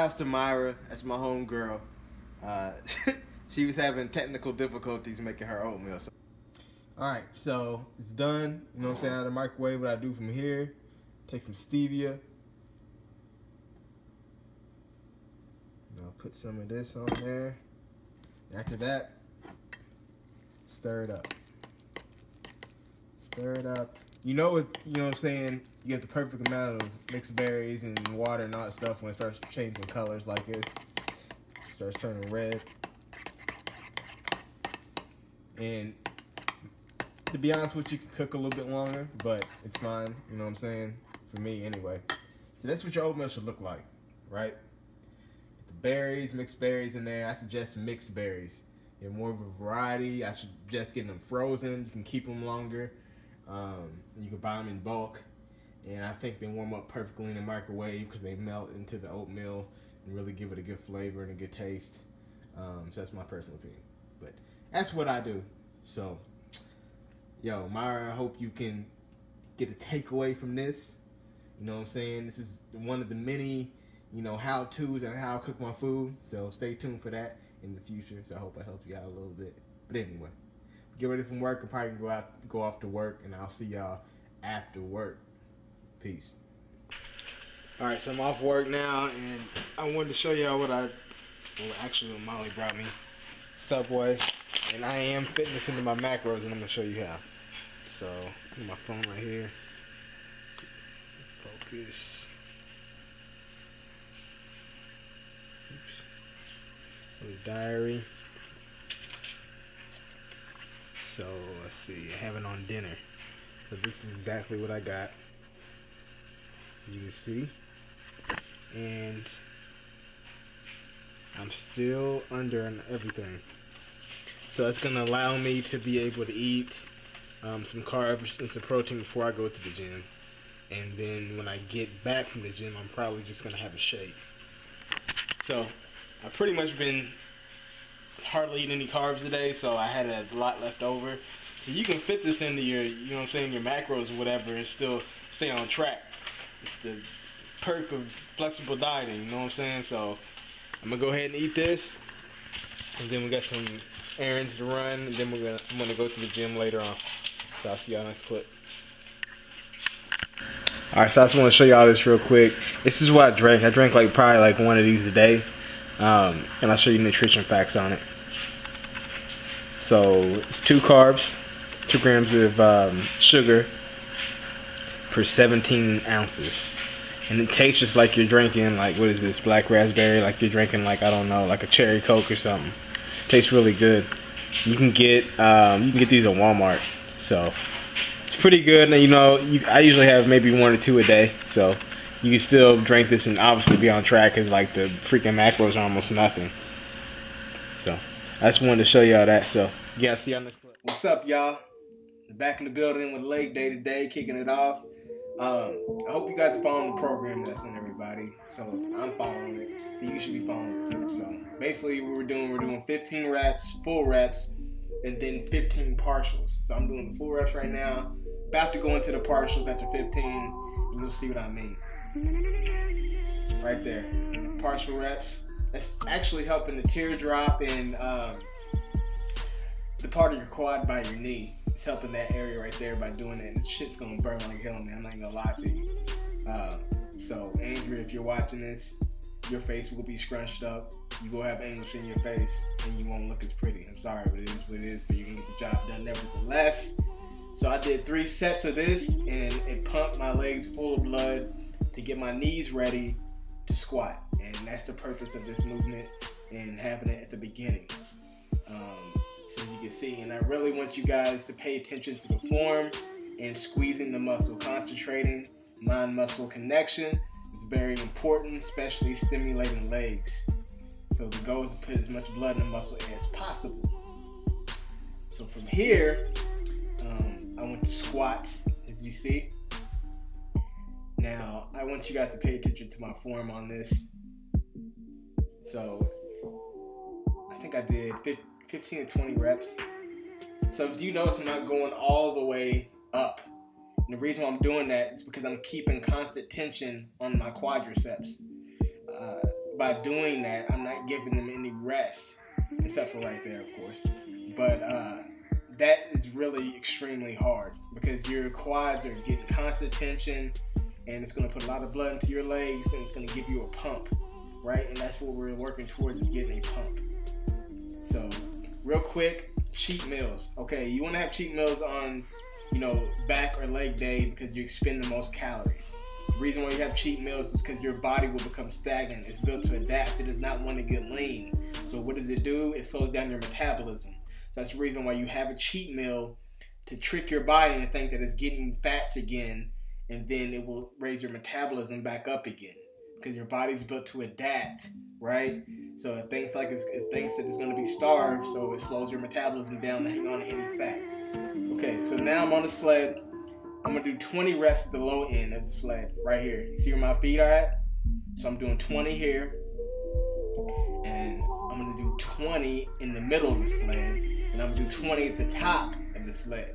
outs to Myra. That's my home girl. Uh, she was having technical difficulties making her oatmeal. So. All right, so it's done. You know what I'm saying? Out of the microwave, what I do from here, take some stevia. I'll put some of this on there. After that, stir it up. Stir it up. You know it, you know what I'm saying? You get the perfect amount of mixed berries and water and all that stuff when it starts changing colors like this. Starts turning red. And to be honest with you, you can cook a little bit longer, but it's fine. You know what I'm saying? For me, anyway. So that's what your oatmeal should look like, right? The berries, mixed berries in there. I suggest mixed berries. Get more of a variety. I suggest getting them frozen. You can keep them longer. Um, you can buy them in bulk. And I think they warm up perfectly in the microwave because they melt into the oatmeal and really give it a good flavor and a good taste. Um, so that's my personal opinion. But that's what I do. So yo, Myra, I hope you can get a takeaway from this. You know what I'm saying? This is one of the many, you know, how to's and how I cook my food. So stay tuned for that in the future. So I hope I helped you out a little bit. But anyway, get ready from work. I'm probably go out, go off to work, and I'll see y'all after work. Peace. All right, so I'm off work now, and I wanted to show y'all what I, well, actually, what Molly brought me, Subway, and I am fitting this into my macros, and I'm gonna show you how. So, my phone right here. Focus. Oops. Diary. So, let's see. I have it on dinner. So, this is exactly what I got. You can see. And I'm still under and everything. So it's going to allow me to be able to eat um, some carbs and some protein before I go to the gym. And then when I get back from the gym, I'm probably just going to have a shake. So I've pretty much been hardly eating any carbs today, so I had a lot left over. So you can fit this into your, you know what I'm saying, your macros or whatever and still stay on track. It's the perk of flexible dieting, you know what I'm saying? So I'm gonna go ahead and eat this. And then we got some errands to run, and then we're gonna I'm gonna go to the gym later on. So I'll see y'all next clip. Alright, so I just want to show y'all this real quick. This is what I drank. I drank like probably like one of these a day. Um, and I'll show you nutrition facts on it. So it's two carbs, two grams of um, sugar per 17 ounces. And it tastes just like you're drinking like what is this black raspberry like you're drinking like I don't know like a cherry coke or something. Tastes really good. You can get um, you can get these at Walmart. So it's pretty good. And, you know, you, I usually have maybe one or two a day. So you can still drink this and obviously be on track because like the freaking macros are almost nothing. So I just wanted to show y'all that. So yeah, see y'all next clip. What's up, y'all? Back in the building with Leg Day today, kicking it off. Um, I hope you guys are following the program that's in everybody. So I'm following it. So you should be following it too. So basically, what we're doing, we're doing 15 reps, full reps, and then 15 partials. So I'm doing the full reps right now. About to go into the partials after 15, and you'll see what I mean. Right there, partial reps. That's actually helping the teardrop and um, the part of your quad by your knee. It's helping that area right there by doing that. This shit's gonna burn like hell, man. I'm not gonna lie to you. Uh, so, Andrew, if you're watching this, your face will be scrunched up. You will have English in your face, and you won't look as pretty. I'm sorry, but it is what it is. But you can get the job done nevertheless. So I did three sets of this, and it pumped my legs full of blood to get my knees ready to squat. And that's the purpose of this movement and having it at the beginning. Um, so you can see, and I really want you guys to pay attention to the form and squeezing the muscle, concentrating mind-muscle connection is very important, especially stimulating legs. So the goal is to put as much blood in the muscle as possible. So from here, um, I went to squats, as you see. Now, I want you guys to pay attention to my form on this. So, I think I did 15 to 20 reps. So, as you notice, I'm not going all the way up. And the reason why I'm doing that is because I'm keeping constant tension on my quadriceps. Uh, by doing that, I'm not giving them any rest, except for right there, of course. But uh, that is really extremely hard because your quads are getting constant tension and it's going to put a lot of blood into your legs and it's going to give you a pump, right? And that's what we're working towards is getting a pump. So, real quick, cheat meals. Okay, you want to have cheat meals on, you know, back or leg day because you expend the most calories. The reason why you have cheat meals is because your body will become stagnant. It's built to adapt. It does not want to get lean. So what does it do? It slows down your metabolism. So that's the reason why you have a cheat meal to trick your body to think that it's getting fats again and then it will raise your metabolism back up again because your body's built to adapt, right? So it thinks like it's, it thinks that it's going to be starved, so it slows your metabolism down to hang on to any fat. Okay, so now I'm on the sled. I'm gonna do 20 reps at the low end of the sled, right here. See where my feet are at? So I'm doing 20 here, and I'm gonna do 20 in the middle of the sled, and I'm gonna do 20 at the top of the sled.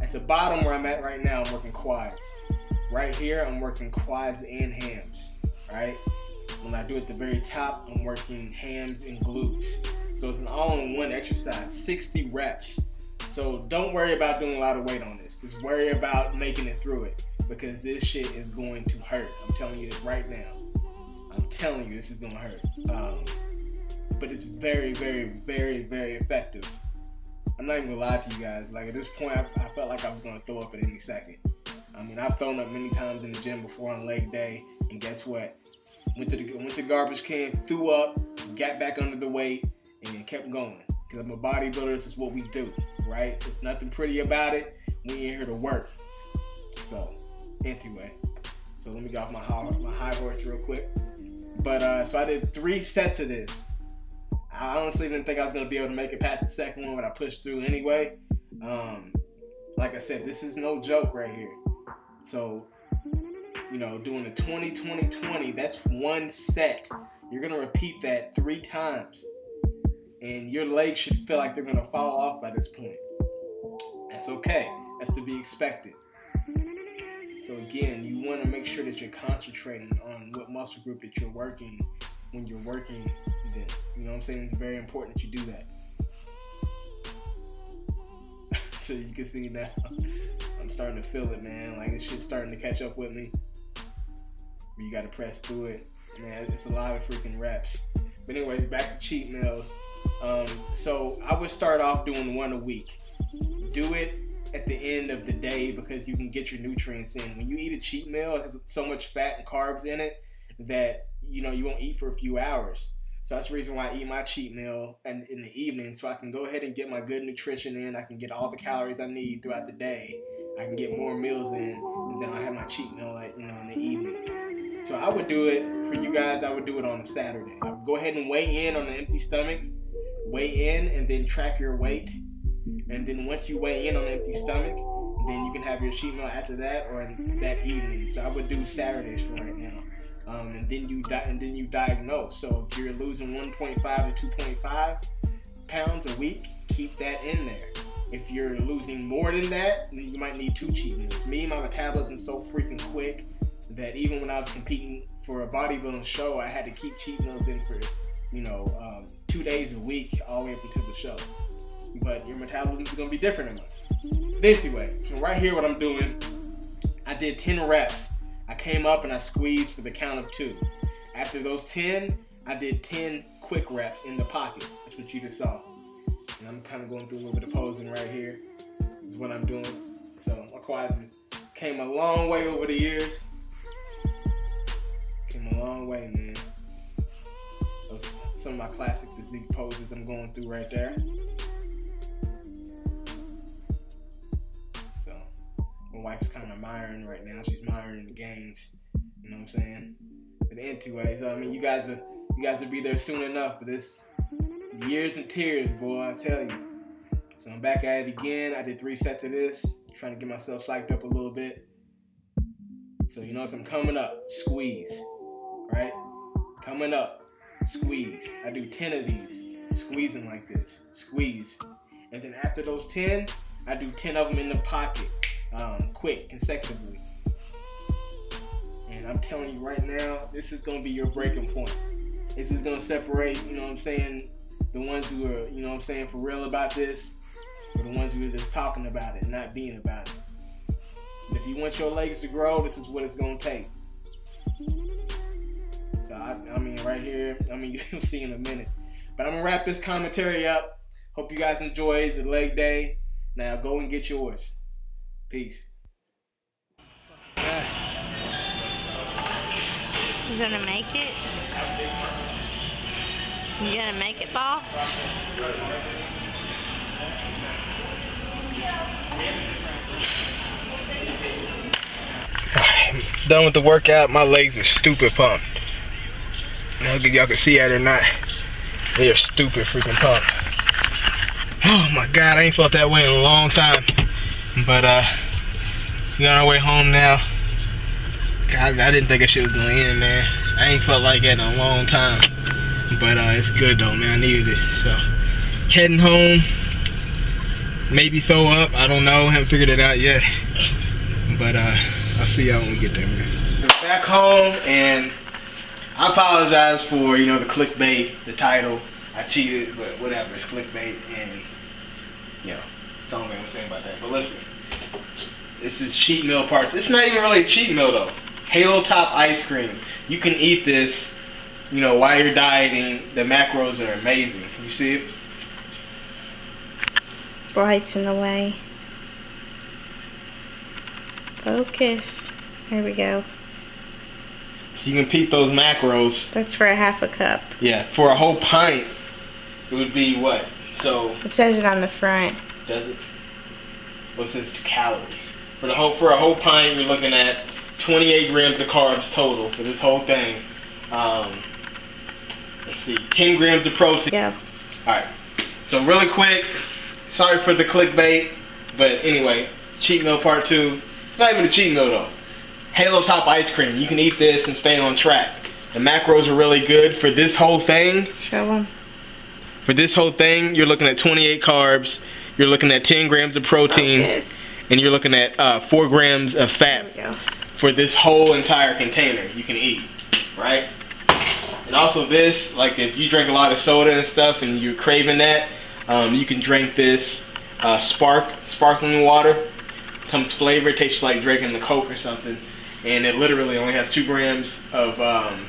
At the bottom where I'm at right now, I'm working quads. Right here, I'm working quads and hams, right? When I do at the very top, I'm working hams and glutes. So it's an all-in-one exercise, 60 reps. So don't worry about doing a lot of weight on this. Just worry about making it through it because this shit is going to hurt. I'm telling you this right now. I'm telling you this is gonna hurt. Um, but it's very, very, very, very effective. I'm not even gonna lie to you guys. Like at this point, I, I felt like I was gonna throw up at any second. I mean, I've thrown up many times in the gym before on leg day, and guess what? Went to the went to garbage can, threw up, got back under the weight, and kept going. Because I'm a bodybuilder. This is what we do, right? There's nothing pretty about it. We ain't here to work. So, anyway, so let me get off my high, my high horse real quick. But uh, so I did three sets of this. I honestly didn't think I was gonna be able to make it past the second one, but I pushed through anyway. Um, like I said, this is no joke right here. So, you know, doing the 20 20 20, that's one set. You're going to repeat that three times. And your legs should feel like they're going to fall off by this point. That's okay. That's to be expected. So, again, you want to make sure that you're concentrating on what muscle group that you're working when you're working. Then, you know what I'm saying? It's very important that you do that. so you can see now. I'm starting to feel it, man. Like this shit's starting to catch up with me. But you gotta press through it. Man, it's a lot of freaking reps. But anyways, back to cheat meals. Um, so I would start off doing one a week. Do it at the end of the day because you can get your nutrients in. When you eat a cheat meal, it has so much fat and carbs in it that you know you won't eat for a few hours. So that's the reason why I eat my cheat meal and in the evening, so I can go ahead and get my good nutrition in. I can get all the calories I need throughout the day, I can get more meals in, and then I have my cheat meal, like you know, in the evening. So I would do it for you guys. I would do it on a Saturday. I would go ahead and weigh in on an empty stomach, weigh in, and then track your weight. And then once you weigh in on an empty stomach, then you can have your cheat meal after that or that evening. So I would do Saturdays for right now. Um, and then you di- and then you diagnose. So if you're losing 1.5 to 2.5 pounds a week, keep that in there. If you're losing more than that, you might need two cheat meals. Me, my metabolism's so freaking quick that even when I was competing for a bodybuilding show, I had to keep cheat meals in for, you know, um, two days a week all the way up until the show. But your metabolism is gonna be different than mine. But anyway, so right here, what I'm doing, I did 10 reps. I came up and I squeezed for the count of two. After those 10, I did 10 quick reps in the pocket. That's what you just saw. And I'm kind of going through a little bit of posing right here. Is what I'm doing. So my quads came a long way over the years. Came a long way, man. Those some of my classic physique poses I'm going through right there. So my wife's kind of miring right now. She's miring the gains. You know what I'm saying? But anyway, so I mean, you guys are you guys will be there soon enough. But this years and tears, boy, I tell you. So I'm back at it again. I did three sets of this, trying to get myself psyched up a little bit. So you know, as I'm coming up, squeeze, right? Coming up, squeeze. I do 10 of these, squeezing like this, squeeze. And then after those 10, I do 10 of them in the pocket, um, quick, consecutively. And I'm telling you right now, this is gonna be your breaking point. This is gonna separate, you know what I'm saying, the ones who are, you know what I'm saying, for real about this, or the ones who are just talking about it, not being about it. If you want your legs to grow, this is what it's gonna take. So I, I mean, right here, I mean, you'll see in a minute. But I'm gonna wrap this commentary up. Hope you guys enjoyed the leg day. Now go and get yours. Peace. You gonna make it? You gonna make it, boss? Done with the workout. My legs are stupid pumped. Now y'all can see that or not. They are stupid freaking pumped. Oh my god, I ain't felt that way in a long time. But uh we on our way home now. God, I didn't think that shit was gonna end, man. I ain't felt like that in a long time. But uh it's good though, man. I needed it. So heading home. Maybe throw up. I don't know. Haven't figured it out yet. But uh I'll see y'all when we get there, man. Back home and I apologize for, you know, the clickbait, the title. I cheated, but whatever, it's clickbait and you know, only thing I'm saying about that. But listen, this is cheat meal part. It's not even really a cheat meal though. Halo Top ice cream. You can eat this, you know, while you're dieting. The macros are amazing. You see it? Bright's in the way. Focus. There we go. So you can peep those macros. That's for a half a cup. Yeah, for a whole pint, it would be what? So It says it on the front. does it? What's says calories? For the whole for a whole pint, you're looking at 28 grams of carbs total for this whole thing. Um, let's see, 10 grams of protein. Yeah. All right. So really quick, sorry for the clickbait, but anyway, cheat meal part two. It's not even a cheat meal though. Halo Top ice cream. You can eat this and stay on track. The macros are really good for this whole thing. Show them. For this whole thing, you're looking at 28 carbs. You're looking at 10 grams of protein, Focus. and you're looking at uh, four grams of fat for this whole entire container you can eat, right? And also this, like if you drink a lot of soda and stuff and you're craving that, um, you can drink this uh, Spark sparkling water. Comes flavored, tastes like drinking the Coke or something, and it literally only has two grams of um,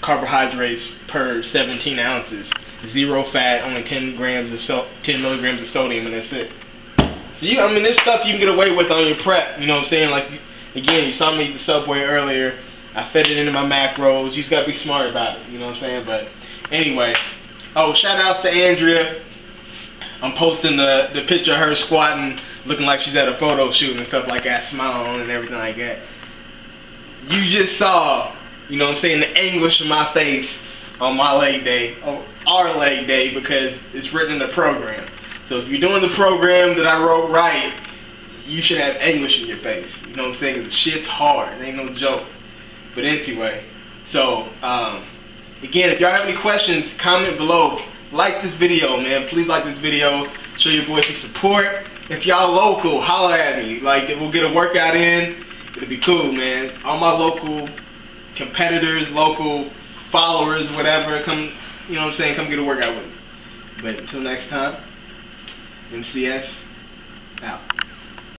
carbohydrates per 17 ounces. Zero fat, only 10 grams of so 10 milligrams of sodium, and that's it. So you, I mean, this stuff you can get away with on your prep. You know what I'm saying? Like, again, you saw me eat the Subway earlier. I fed it into my macros. You just gotta be smart about it. You know what I'm saying? But anyway, oh, shout outs to Andrea. I'm posting the the picture of her squatting, looking like she's at a photo shoot and stuff like that, smiling and everything like that. You just saw, you know what I'm saying, the anguish in my face on my leg day, on our leg day, because it's written in the program. So if you're doing the program that I wrote right, you should have anguish in your face. You know what I'm saying? the shit's hard. It ain't no joke. But anyway, so um, again, if y'all have any questions, comment below. Like this video, man. Please like this video. Show your boys some support. If y'all local, holler at me. Like, we'll get a workout in. It'll be cool, man. All my local competitors, local followers, whatever, come, you know what I'm saying, come get a workout with me. But until next time, MCS out.